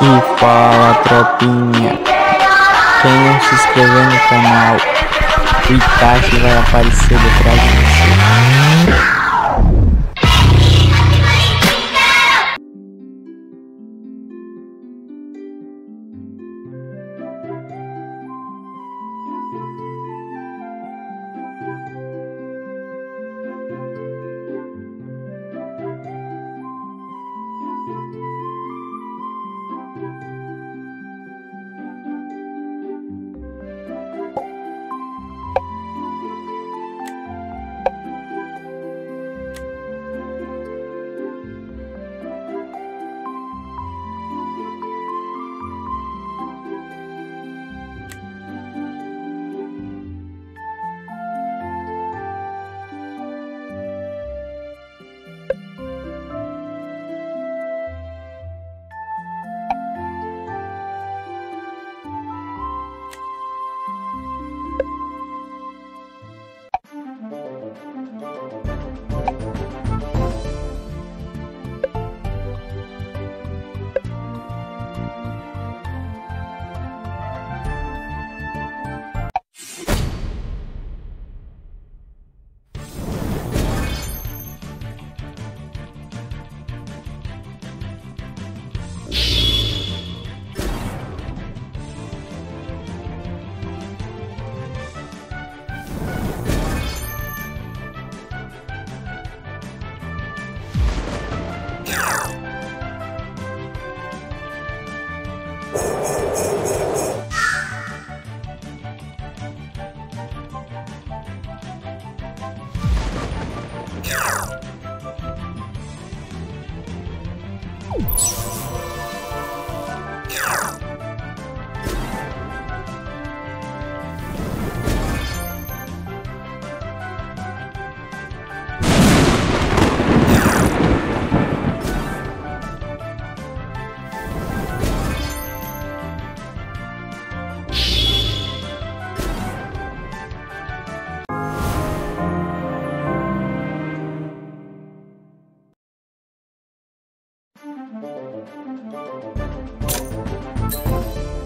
E fala tropinha. Quem não se inscrever no canal O Itachi vai aparecer detrás de você Thank you.